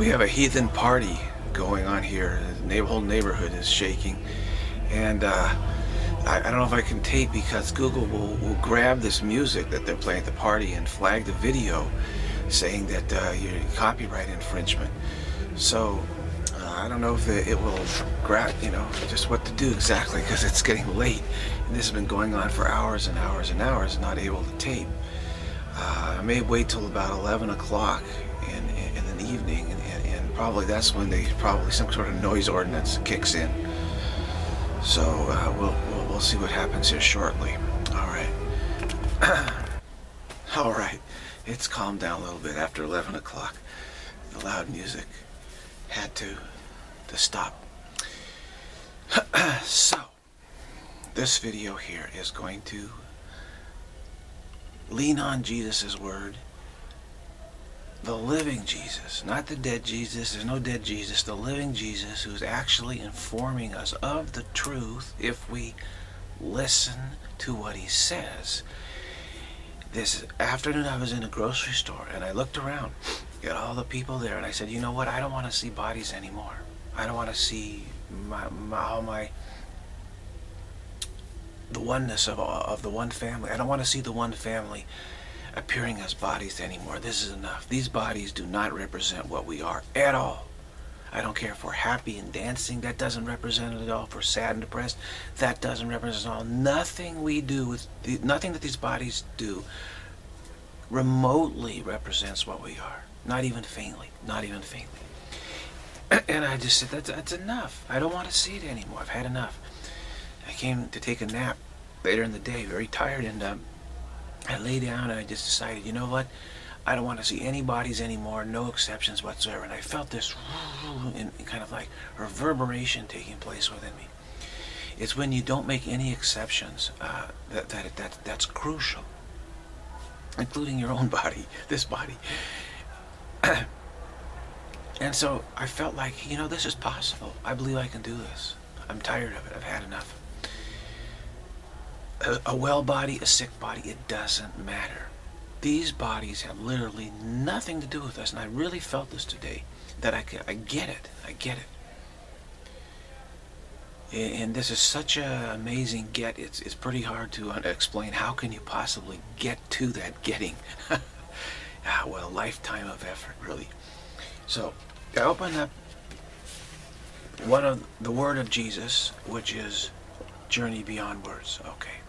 we have a heathen party going on here. The whole neighborhood is shaking. And uh, I, don't know if I can tape because Google will, will grab this music that they're playing at the party and flag the video saying that uh, you're copyright infringement. So uh, I don't know if it will grab, you know, just what to do exactly because it's getting late. And this has been going on for hours and hours and hours, not able to tape. Uh, I may wait till about 11 o'clock in, in, in, the evening probably that's when they probably some sort of noise ordinance kicks in. So uh, we'll, we'll, we'll see what happens here shortly. All right. All right. It's calmed down a little bit after 11 o'clock. The loud music had to to stop. so, this video here is going to lean on Jesus' word. The living Jesus, not the dead Jesus. There's no dead Jesus. The living Jesus who's actually informing us of the truth if we listen to what he says. This afternoon I was in a grocery store and I looked around at all the people there and I said, you know what? I don't want to see bodies anymore. I don't want to see my, my, all my the oneness of, of the one family. I don't want to see the one family appearing as bodies anymore. This is enough. These bodies do not represent what we are at all. I don't care if we're happy and dancing. That doesn't represent it at all. If we're sad and depressed, that doesn't represent it at all. Nothing we do with the, nothing that these bodies do remotely represents what we are. Not even faintly. Not even faintly. And I just said, that's, that's enough. I don't want to see it anymore. I've had enough. I came to take a nap later in the day, very tired, and um, I lay down and I just decided, you know what? I don't want to see any bodies anymore, no exceptions whatsoever. And I felt this kind of like reverberation taking place within me. It's when you don't make any exceptions uh, that, that, that that's crucial, including your own body, this body. and so I felt like, you know, this is possible. I believe I can do this. I'm tired of it. I've had enough a, a well body, a sick body, it doesn't matter. These bodies have literally nothing to do with us. And I really felt this today, that I, I get it. I get it. And this is such an amazing get. It's, it's pretty hard to explain. How can you possibly get to that getting? ah, well, a lifetime of effort, really. So, I open up one of the Word of Jesus, which is Journey Beyond Words. Okay.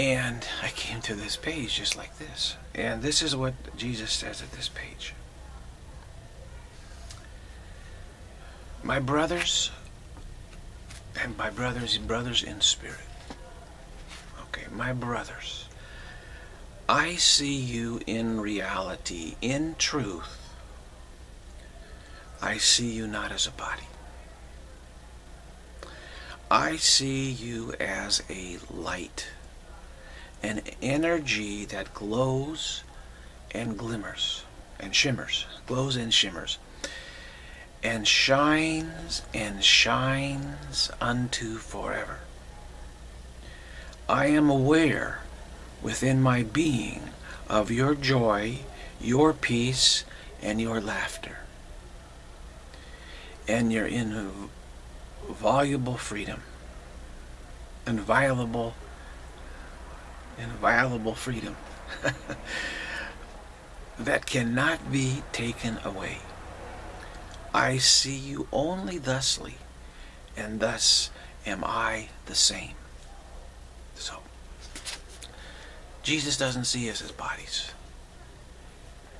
And I came to this page just like this. And this is what Jesus says at this page. My brothers, and my brothers, brothers in spirit. Okay, my brothers. I see you in reality, in truth. I see you not as a body. I see you as a light an energy that glows and glimmers and shimmers, glows and shimmers, and shines and shines unto forever. I am aware within my being of your joy, your peace, and your laughter, and your inviolable freedom, inviolable inviolable freedom that cannot be taken away. I see you only thusly, and thus am I the same. So, Jesus doesn't see us as bodies.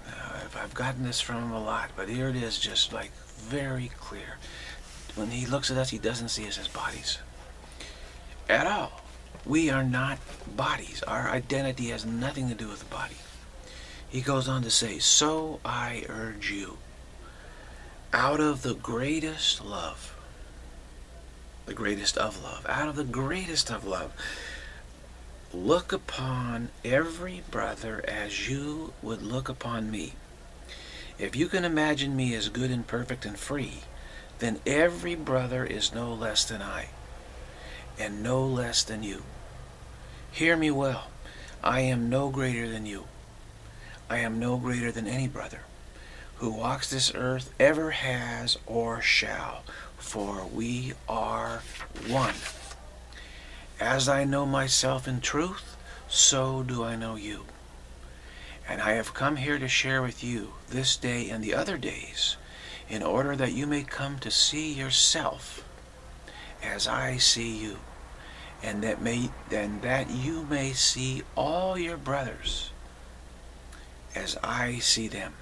Uh, I've gotten this from him a lot, but here it is just like very clear. When he looks at us, he doesn't see us as bodies at all. We are not bodies. Our identity has nothing to do with the body. He goes on to say, So I urge you, out of the greatest love, the greatest of love, out of the greatest of love, look upon every brother as you would look upon me. If you can imagine me as good and perfect and free, then every brother is no less than I and no less than you. Hear me well. I am no greater than you. I am no greater than any brother who walks this earth ever has or shall, for we are one. As I know myself in truth, so do I know you. And I have come here to share with you this day and the other days in order that you may come to see yourself as I see you and that may and that you may see all your brothers as I see them.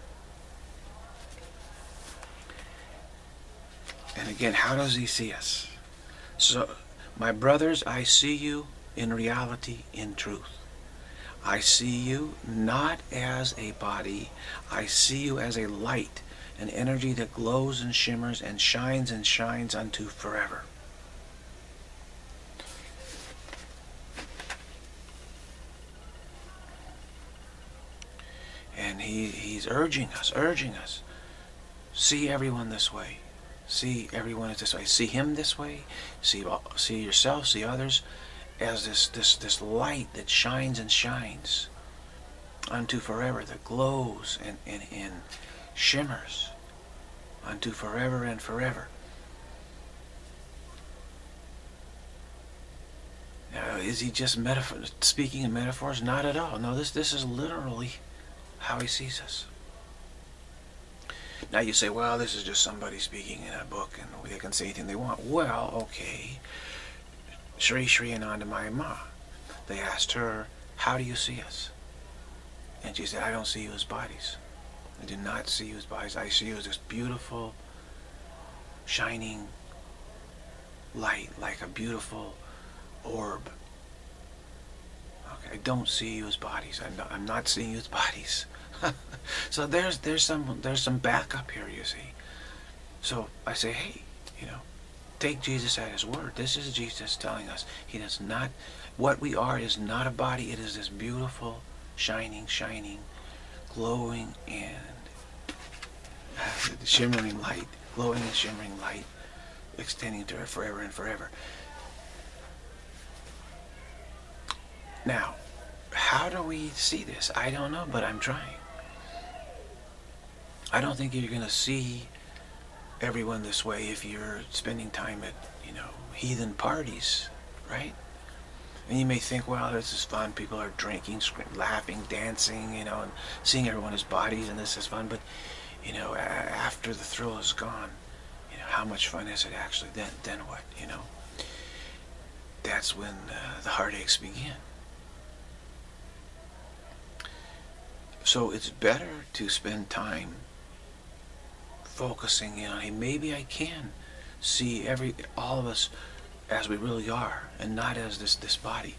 And again, how does he see us? So, my brothers, I see you in reality, in truth. I see you not as a body. I see you as a light, an energy that glows and shimmers and shines and shines unto forever. And he, he's urging us, urging us, see everyone this way. See everyone this way. See him this way. See, see yourself, see others as this, this, this light that shines and shines unto forever, that glows and, and, and shimmers unto forever and forever. Now, is he just metaphor, speaking in metaphors? Not at all. No, this, this is literally how he sees us. Now you say, well, this is just somebody speaking in a book and they can say anything they want. Well, okay. Sri Sri Anandamayi Ma. They asked her, how do you see us? And she said, I don't see you as bodies. I do not see you as bodies. I see you as this beautiful, shining light, like a beautiful orb. Okay, I don't see you as bodies. I'm not, I'm not seeing you as bodies. so there's there's some there's some backup here, you see. So I say, hey, you know, take Jesus at his word. This is Jesus telling us he does not what we are is not a body, it is this beautiful, shining, shining, glowing and shimmering light, glowing and shimmering light extending to forever and forever. Now, how do we see this? I don't know, but I'm trying. I don't think you're going to see everyone this way if you're spending time at, you know, heathen parties, right? And you may think, well, this is fun. People are drinking, laughing, dancing, you know, and seeing everyone's bodies, and this is fun. But, you know, after the thrill is gone, you know, how much fun is it actually? Then, then what? You know, that's when uh, the heartaches begin. So it's better to spend time focusing in on, hey, maybe I can see every all of us as we really are and not as this, this body.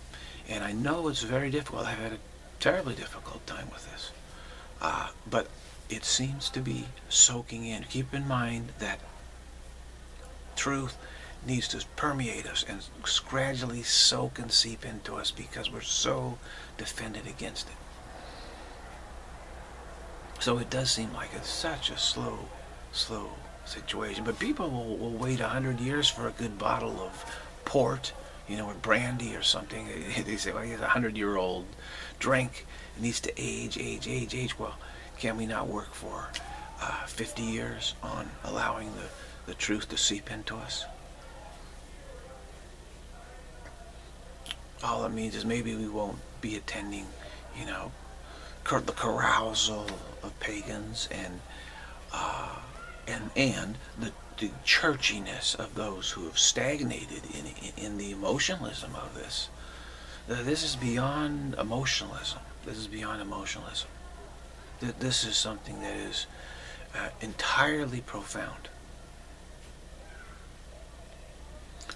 And I know it's very difficult. I've had a terribly difficult time with this. Uh, but it seems to be soaking in. Keep in mind that truth needs to permeate us and gradually soak and seep into us because we're so defended against it. So it does seem like it's such a slow slow situation. But people will, will wait a hundred years for a good bottle of port, you know, or brandy or something. They say, well, it's a hundred-year-old drink. It needs to age, age, age, age. Well, can we not work for uh, 50 years on allowing the, the truth to seep into us? All it means is maybe we won't be attending, you know, the carousal of pagans and uh, and, and the, the churchiness of those who have stagnated in, in the emotionalism of this. This is beyond emotionalism. This is beyond emotionalism. This is something that is uh, entirely profound.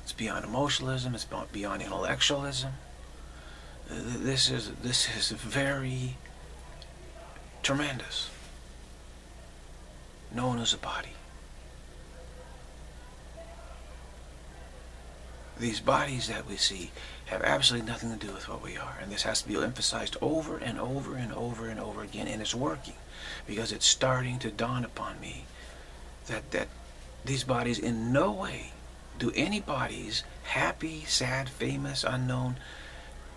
It's beyond emotionalism. It's beyond intellectualism. This is this is very tremendous known as a body. These bodies that we see have absolutely nothing to do with what we are. And this has to be emphasized over and over and over and over again. And it's working because it's starting to dawn upon me that, that these bodies in no way do any bodies, happy, sad, famous, unknown,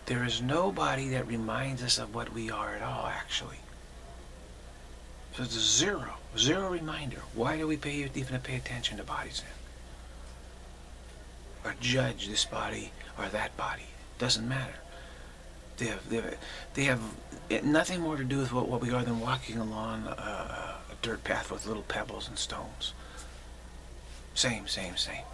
There is nobody that reminds us of what we are at all, actually. So it's zero, zero reminder. Why do we pay even pay attention to bodies then? Or judge this body or that body? Doesn't matter. They have, they have, they have eh, nothing more to do with what, what we are than walking along a, a dirt path with little pebbles and stones. Same, same, same.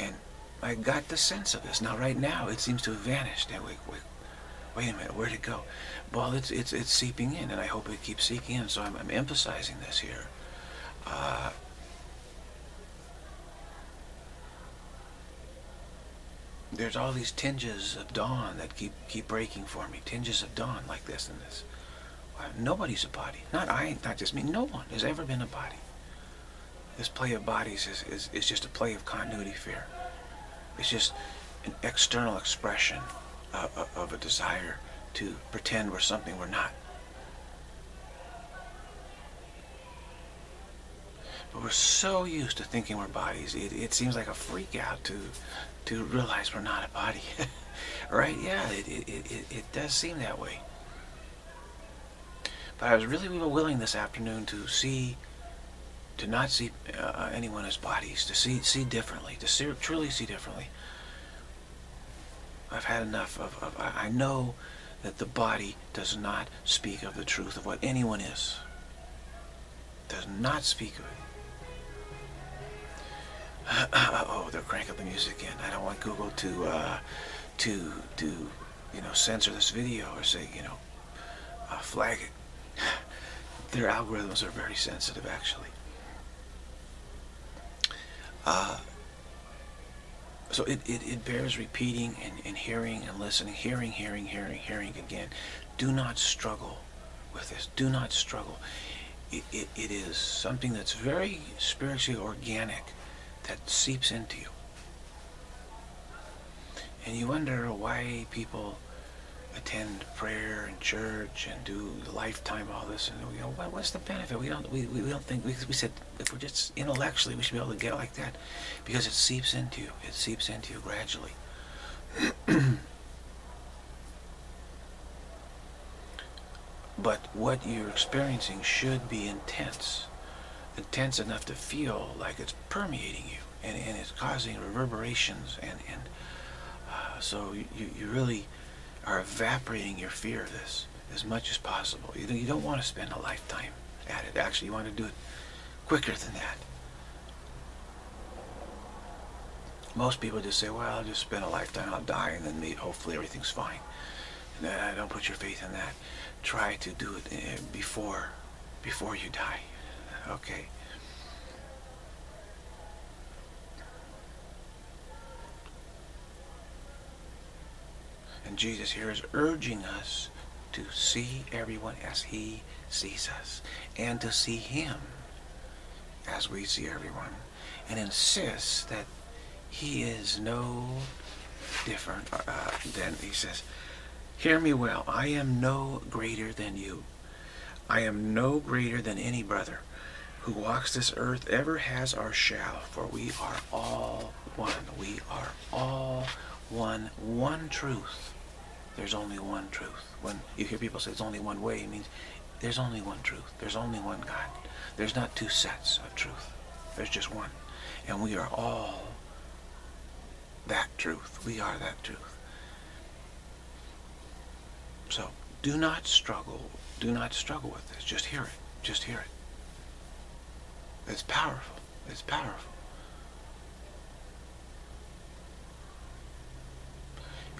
And I got the sense of this. Now, right now, it seems to have vanished. Now, wait, wait, wait a minute, where'd it go? Well, it's, it's, it's seeping in, and I hope it keeps seeping in, so I'm, I'm emphasizing this here. Uh, there's all these tinges of dawn that keep keep breaking for me. Tinges of dawn like this and this. Nobody's a body. Not I, not just me. No one has ever been a body. This play of bodies is, is, is just a play of continuity fear. It's just an external expression of, of a desire to pretend we're something we're not. But we're so used to thinking we're bodies, it, it seems like a freak out to, to realize we're not a body. right? Yeah, it, it, it, it does seem that way. But I was really willing this afternoon to see, to not see uh, anyone as bodies, to see see differently, to see, truly see differently. I've had enough of, of, I know that the body does not speak of the truth of what anyone is. Does not speak of it. oh, they're cranking the music again. I don't want Google to, uh, to, to, you know, censor this video or say, you know, uh, flag it. Their algorithms are very sensitive, actually. Uh, so it, it, it, bears repeating and, and hearing and listening, hearing, hearing, hearing, hearing again. Do not struggle with this. Do not struggle. It, it, it is something that's very spiritually organic that seeps into you. And you wonder why people attend prayer and church and do lifetime all this and you know what, what's the benefit? We don't we, we don't think we, we said if we're just intellectually we should be able to get like that because it seeps into you. It seeps into you gradually. But what you're experiencing should be intense intense enough to feel like it's permeating you and, and it's causing reverberations and and uh, so you, you really are evaporating your fear of this as much as possible. You, you don't want to spend a lifetime at it. Actually, you want to do it quicker than that. Most people just say, well, I'll just spend a lifetime, I'll die, and then meet, hopefully everything's fine. No, don't put your faith in that. Try to do it eh, before, before you die. Okay? And Jesus here is urging us to see everyone as he sees us and to see him as we see everyone and insists that he is no different uh, than, he says, Hear me well, I am no greater than you. I am no greater than any brother who walks this earth ever has or shall, for we are all one. We are all one, one truth there's only one truth. When you hear people say there's only one way, it means there's only one truth. There's only one God. There's not two sets of truth. There's just one. And we are all that truth. We are that truth. So do not struggle. Do not struggle with this. Just hear it. Just hear it. It's powerful. It's powerful.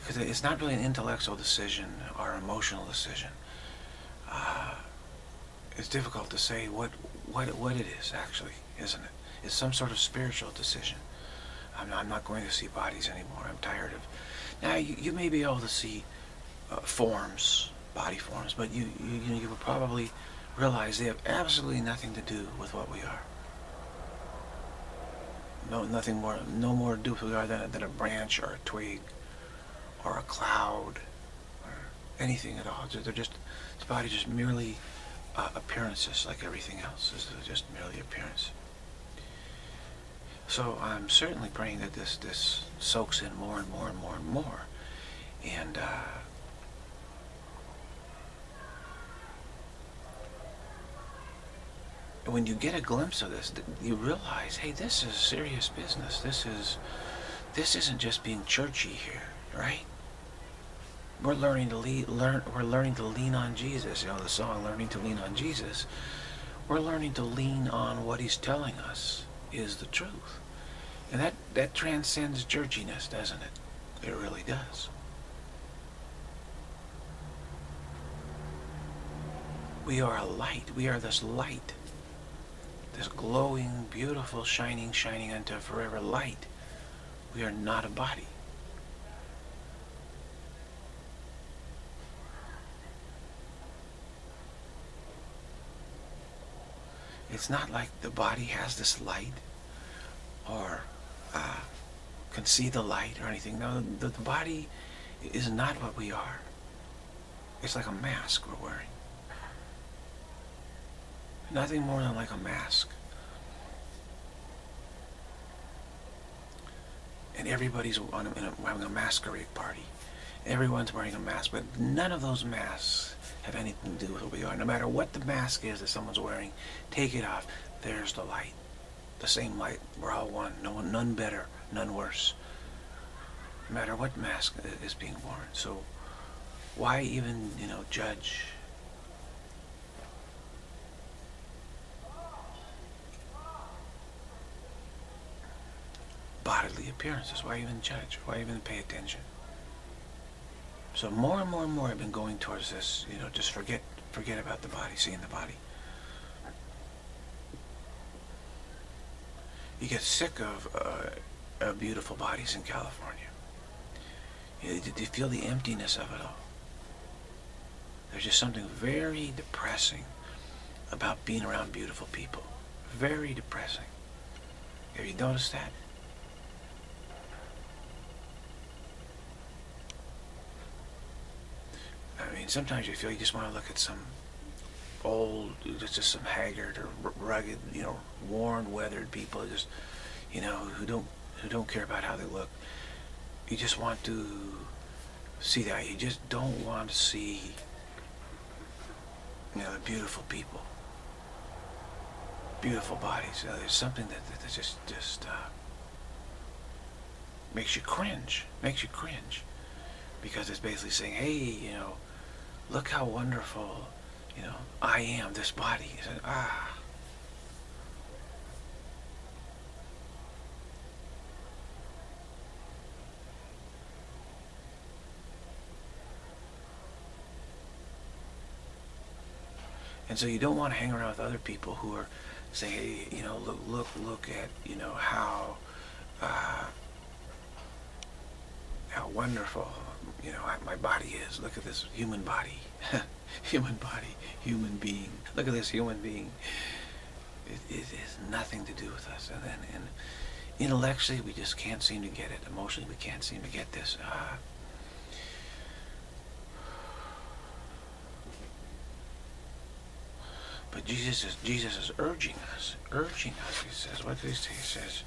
Because it's not really an intellectual decision or emotional decision. Uh, it's difficult to say what what what it is actually, isn't it? It's some sort of spiritual decision. I'm not, I'm not going to see bodies anymore. I'm tired of. Now you, you may be able to see uh, forms, body forms, but you you you, will probably realize they have absolutely nothing to do with what we are. No, nothing more, no more do with what we are than, than a branch or a twig or a cloud or anything at all. They're just, this body just merely uh, appearances like everything else. This is just merely appearance. So I'm certainly praying that this this soaks in more and more and more and more, and uh, when you get a glimpse of this, you realize, hey, this is serious business. This is this isn't just being churchy here, right? We're learning to lead, learn. We're learning to lean on Jesus. You know the song, "Learning to Lean on Jesus." We're learning to lean on what He's telling us is the truth. And that, that transcends churchiness, doesn't it? It really does. We are a light. We are this light. This glowing, beautiful, shining, shining unto forever light. We are not a body. It's not like the body has this light or uh, can see the light or anything. No, the, the body is not what we are. It's like a mask we're wearing. Nothing more than like a mask. And everybody's on a, a, having a masquerade party. Everyone's wearing a mask, but none of those masks have anything to do with who we are. No matter what the mask is that someone's wearing, take it off. There's the light. The same light. We're all one. No one, none better, none worse. No matter what mask is being worn. So why even, you know, judge? bodily appearances. Why even judge? Why even pay attention? So more and more and more I've been going towards this, you know, just forget forget about the body, seeing the body. You get sick of, uh, beautiful bodies in California. You, you feel the emptiness of it all. There's just something very depressing about being around beautiful people. Very depressing. Have you noticed that? I mean, sometimes you feel you just want to look at some old, just some haggard or rugged, you know, worn, weathered people, just, you know, who don't who don't care about how they look. You just want to see that. You just don't want to see, you know, the beautiful people, beautiful bodies. You know, there's something that, that just just uh, makes you cringe, makes you cringe, because it's basically saying, hey, you know look how wonderful, you know, I am, this body. Said, ah. And so you don't want to hang around with other people who are saying, hey, you know, look, look, look at, you know, how, uh, how wonderful you know, my body is. Look at this human body. human body, human being. Look at this human being. It, it has nothing to do with us. And then and intellectually, we just can't seem to get it. Emotionally, we can't seem to get this. Uh, but Jesus is Jesus is urging us, urging us. He says, what does he say? He says,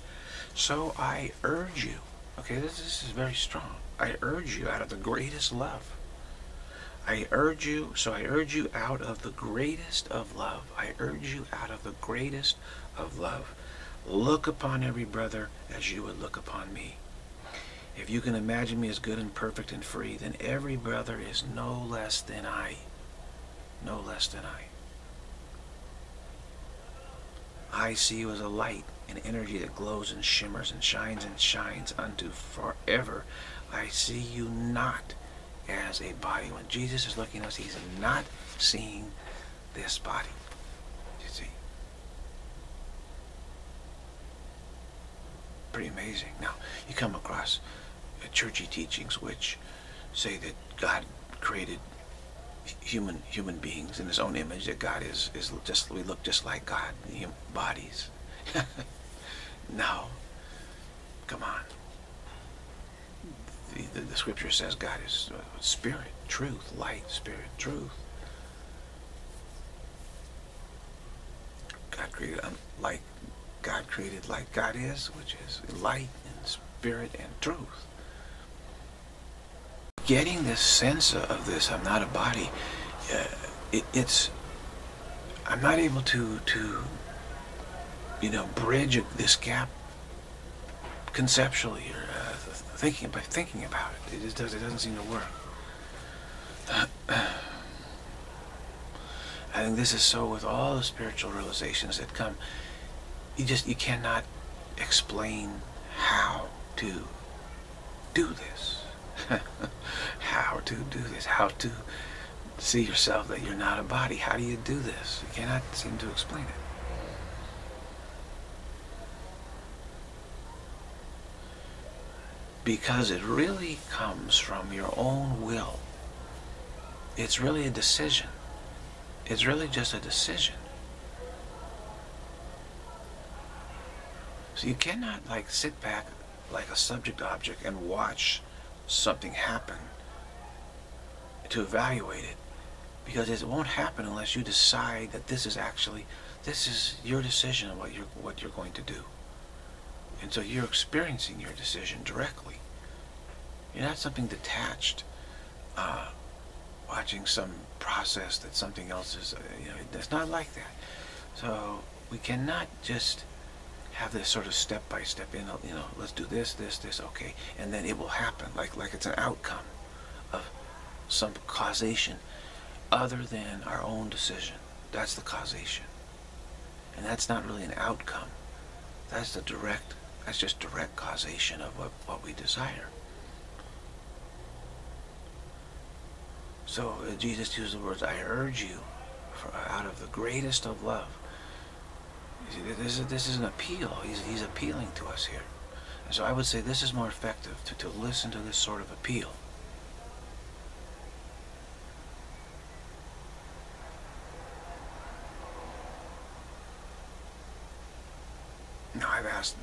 "So I urge you." Okay, this, this is very strong. I urge you out of the greatest love. I urge you, so I urge you out of the greatest of love. I urge you out of the greatest of love. Look upon every brother as you would look upon me. If you can imagine me as good and perfect and free, then every brother is no less than I. No less than I. I see you as a light, an energy that glows and shimmers and shines and shines unto forever. I see you not as a body. When Jesus is looking at us, he's not seeing this body. You see? Pretty amazing. Now, you come across churchy teachings which say that God created human human beings in his own image, that God is, is just, we look just like God, human bodies. no. Come on the, the, scripture says God is uh, spirit, truth, light, spirit, truth. God created like God created like God is, which is light and spirit and truth. Getting this sense of this, I'm not a body, uh, it, it's, I'm not able to, to, you know, bridge this gap conceptually or thinking by thinking about it. It just does. It doesn't seem to work. I think this is so with all the spiritual realizations that come. You just you cannot explain how to do this. how to do this. How to see yourself that you're not a body. How do you do this? You cannot seem to explain it. Because it really comes from your own will. It's really a decision. It's really just a decision. So you cannot like sit back like a subject object and watch something happen to evaluate it because it won't happen unless you decide that this is actually this is your decision of what you're what you're going to do. And so you're experiencing your decision directly. You're not something detached, uh, watching some process that something else is, uh, you know, it's not like that. So we cannot just have this sort of step by step in, you know, let's do this, this, this, okay, and then it will happen, like, like it's an outcome of some causation other than our own decision. That's the causation. And that's not really an outcome. That's the direct that's just direct causation of what, what we desire. So uh, Jesus used the words, I urge you, for, out of the greatest of love. See, this, is, this is an appeal. He's, he's appealing to us here. And so I would say this is more effective, to, to listen to this sort of appeal. Now I've asked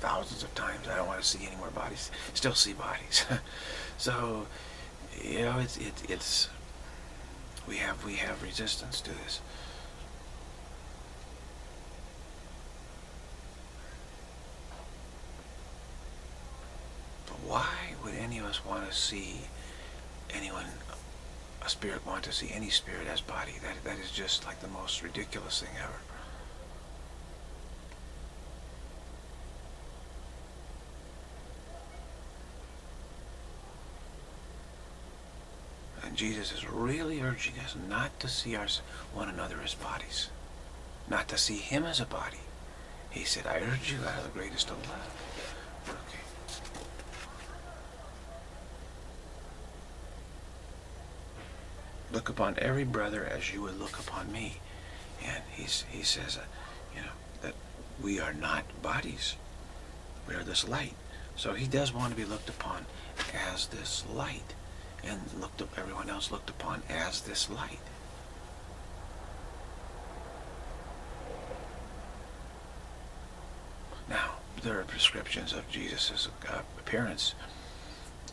thousands of times. I don't want to see any more bodies. Still see bodies. so, you know, it's it, it's we have we have resistance to this. But why would any of us want to see anyone, a spirit, want to see any spirit as body? That that is just like the most ridiculous thing ever. Jesus is really urging us not to see our, one another as bodies, not to see him as a body. He said, I urge you out of the greatest of love. Okay. Look upon every brother as you would look upon me. And he's, he says, uh, you know, that we are not bodies. We are this light. So he does want to be looked upon as this light and looked up, everyone else looked upon as this light. Now, there are prescriptions of Jesus' appearance.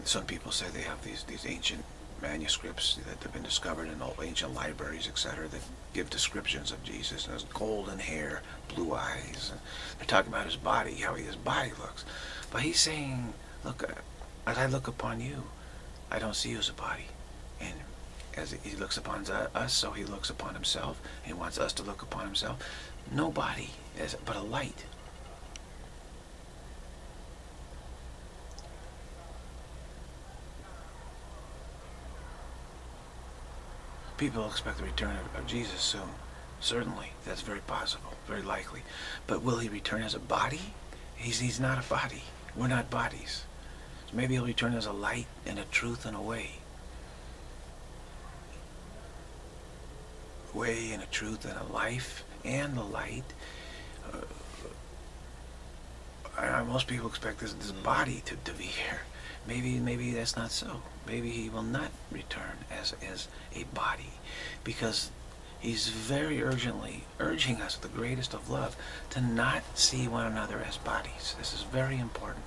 Some people say they have these, these ancient manuscripts that have been discovered in old ancient libraries, etc., that give descriptions of Jesus. And his golden hair, blue eyes. And they're talking about his body, how his body looks. But he's saying, look, uh, as I look upon you, I don't see you as a body. And as he looks upon uh, us, so he looks upon himself. He wants us to look upon himself. No body, but a light. People expect the return of, of Jesus soon. Certainly, that's very possible, very likely. But will he return as a body? He's, he's not a body. We're not bodies. Maybe he'll return as a light and a truth and a way. Way and a truth and a life and the light. Uh, most people expect this, this body to, to be here. Maybe maybe that's not so. Maybe he will not return as, as a body because he's very urgently urging us, the greatest of love, to not see one another as bodies. This is very important.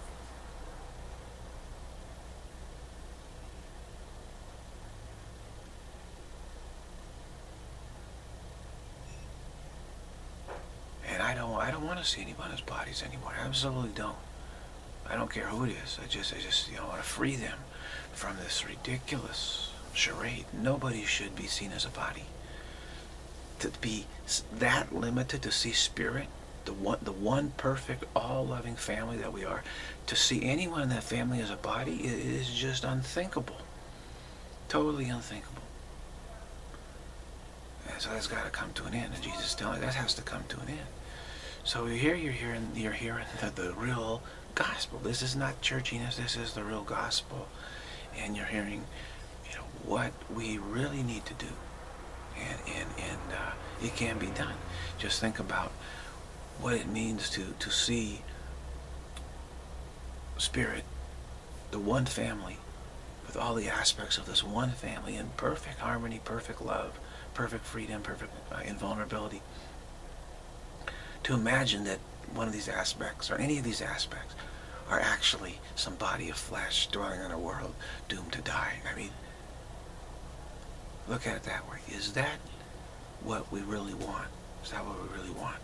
I don't I don't want to see anybody's bodies anymore. I absolutely don't. I don't care who it is. I just I just you know want to free them from this ridiculous charade. Nobody should be seen as a body. To be that limited to see spirit, the one the one perfect all-loving family that we are, to see anyone in that family as a body is just unthinkable. Totally unthinkable. So that's got to come to an end. And Jesus is telling that has to come to an end. So here you're hearing you're hearing the, the real gospel. This is not churchiness. This is the real gospel. And you're hearing, you know, what we really need to do. And and and uh, it can be done. Just think about what it means to to see spirit, the one family, with all the aspects of this one family in perfect harmony, perfect love, perfect freedom, perfect uh, invulnerability. To imagine that one of these aspects, or any of these aspects, are actually some body of flesh dwelling in a world doomed to die. I mean, look at it that way. Is that what we really want? Is that what we really want?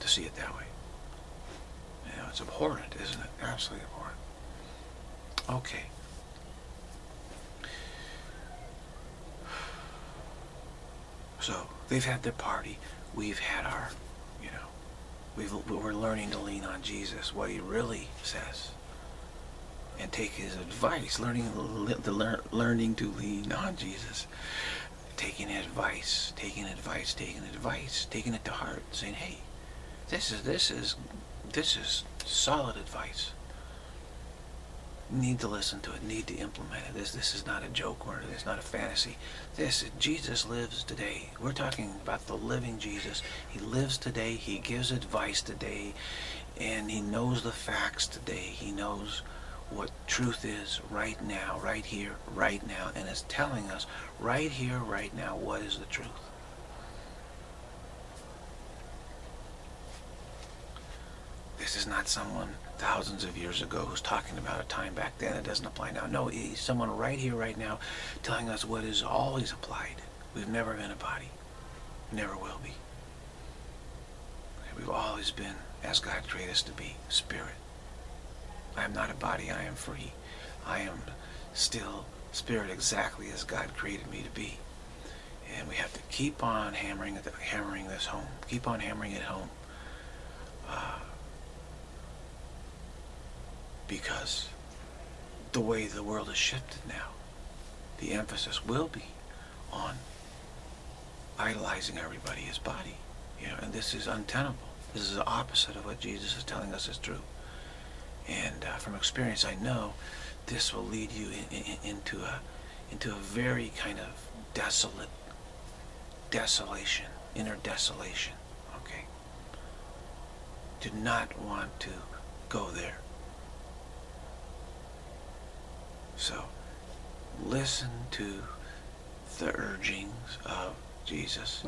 To see it that way? You know, it's abhorrent, isn't it? Absolutely abhorrent. Okay. So they've had their party. We've had our, you know, we've, we're learning to lean on Jesus, what he really says, and take his advice. Learning, the lear, learning to lean on Jesus, taking advice, taking advice, taking advice, taking it to heart, saying, "Hey, this is this is this is solid advice." Need to listen to it, need to implement it. This this is not a joke or it's not a fantasy. This Jesus lives today. We're talking about the living Jesus. He lives today. He gives advice today, and he knows the facts today. He knows what truth is right now, right here, right now, and is telling us right here, right now, what is the truth. This is not someone thousands of years ago who's talking about a time back then that doesn't apply now. No, he's someone right here, right now, telling us what is always applied. We've never been a body. Never will be. We've always been, as God created us to be, spirit. I am not a body, I am free. I am still spirit exactly as God created me to be. And we have to keep on hammering, hammering this home. Keep on hammering it home. Uh, because the way the world has shifted now, the emphasis will be on idolizing everybody as body. You know, and this is untenable. This is the opposite of what Jesus is telling us is true. And uh, from experience, I know this will lead you in, in, into a into a very kind of desolate desolation, inner desolation. Okay. Do not want to go there. So listen to the urgings of Jesus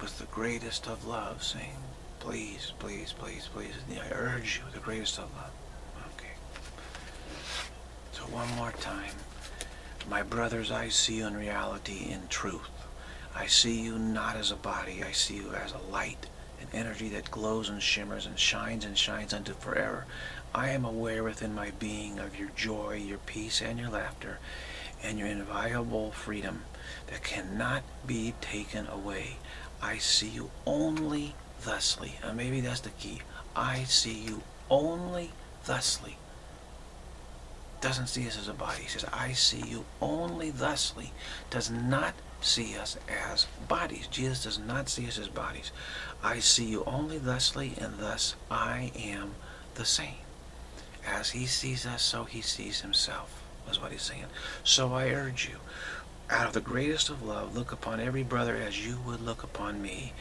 with the greatest of love, saying, please, please, please, please, I urge you with the greatest of love. Okay. So one more time. My brothers, I see you in reality, in truth. I see you not as a body. I see you as a light, an energy that glows and shimmers and shines and shines unto forever. I am aware within my being of your joy, your peace, and your laughter, and your inviolable freedom that cannot be taken away. I see you only thusly. And maybe that's the key. I see you only thusly. Doesn't see us as a body. He says, I see you only thusly. Does not see us as bodies. Jesus does not see us as bodies. I see you only thusly, and thus I am the same. As he sees us, so he sees himself, is what he's saying. So I urge you, out of the greatest of love, look upon every brother as you would look upon me.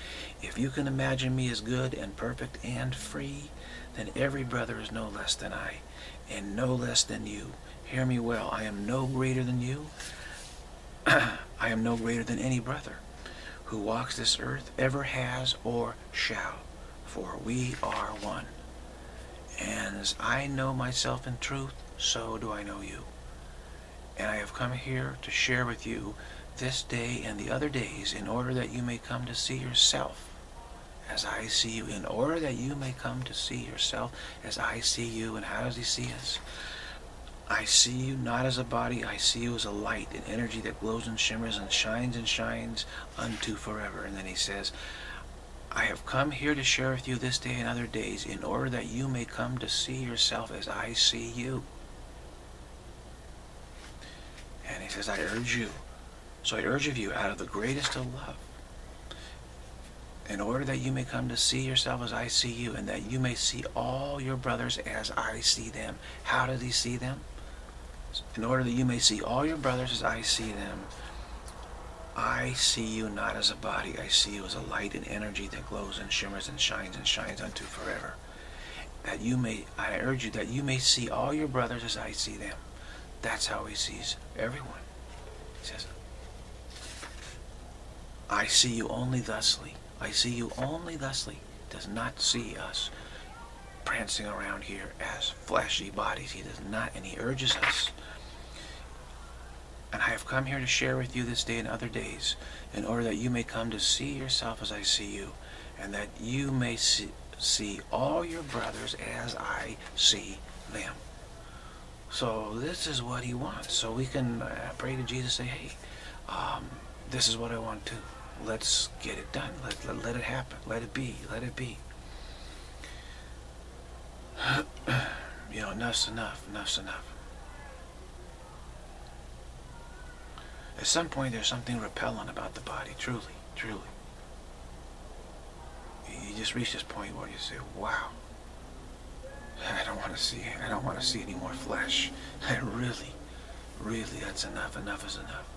If you can imagine me as good and perfect and free, then every brother is no less than I, and no less than you. Hear me well. I am no greater than you. I am no greater than any brother who walks this earth ever has or shall, for we are one. And as I know myself in truth, so do I know you. And I have come here to share with you this day and the other days in order that you may come to see yourself as I see you, in order that you may come to see yourself as I see you. And how does he see us? I see you not as a body, I see you as a light, an energy that glows and shimmers and shines and shines unto forever. And then he says, I have come here to share with you this day and other days in order that you may come to see yourself as I see you. And he says, I urge you. So I urge of you out of the greatest of love in order that you may come to see yourself as I see you, and that you may see all your brothers as I see them. How does he see them? In order that you may see all your brothers as I see them. I see you not as a body. I see you as a light and energy that glows and shimmers and shines and shines unto forever. That you may, I urge you, that you may see all your brothers as I see them. That's how he sees everyone. He says, I see you only thusly. I see you only thusly. Does not see us prancing around here as fleshy bodies. He does not, and he urges us. And I have come here to share with you this day and other days, in order that you may come to see yourself as I see you, and that you may see, see all your brothers as I see them. So this is what he wants. So we can uh, pray to Jesus, say, hey, um, this is what I want to let's get it done. Let, let, let it happen. Let it be. Let it be. you know, enough's enough. Enough's enough. At some point, there's something repellent about the body. Truly. Truly. You just reach this point where you say, wow. I don't want to see. I don't want to see any more flesh. I really, really, that's enough. Enough is enough.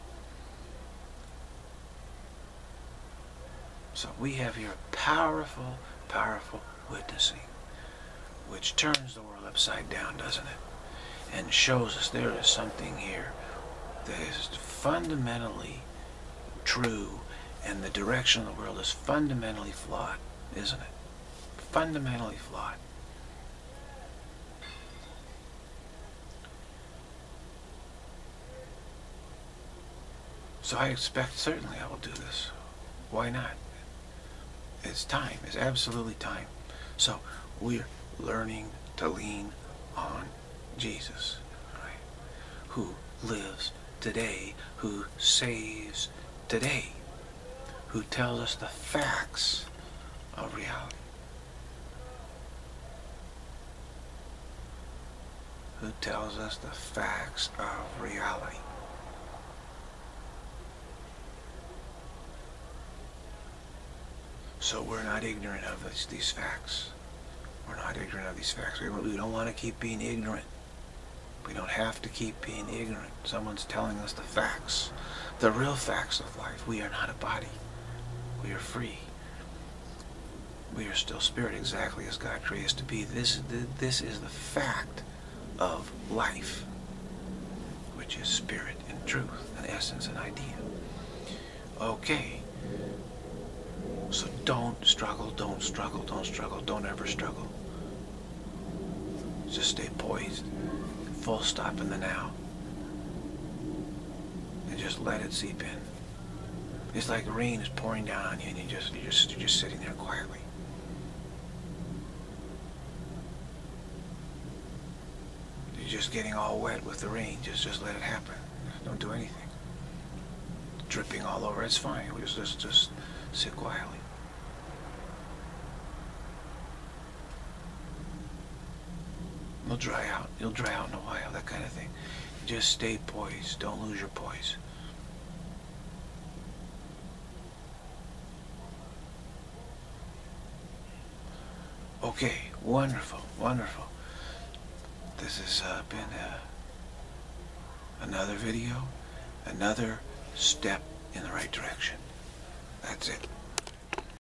So we have here powerful, powerful witnessing, which turns the world upside down, doesn't it? And shows us there is something here that is fundamentally true and the direction of the world is fundamentally flawed, isn't it? Fundamentally flawed. So I expect, certainly I will do this. Why not? It's time. It's absolutely time. So we're learning to lean on Jesus, right? Who lives today, who saves today, who tells us the facts of reality. Who tells us the facts of reality. So we're not ignorant of this, these facts. We're not ignorant of these facts. We don't want to keep being ignorant. We don't have to keep being ignorant. Someone's telling us the facts, the real facts of life. We are not a body. We are free. We are still spirit, exactly as God created us to be. This, this is the fact of life, which is spirit and truth and essence and idea. Okay. So don't struggle, don't struggle, don't struggle, don't ever struggle. Just stay poised. Full stop in the now. And just let it seep in. It's like rain is pouring down on you and you just you're just you're just sitting there quietly. You're just getting all wet with the rain. Just just let it happen. Don't do anything. Dripping all over, it's fine. We just just just sit quietly. You'll dry out. You'll dry out in a while, that kind of thing. Just stay poised. Don't lose your poise. Okay, wonderful, wonderful. This has uh, been uh, another video, another step in the right direction. That's it.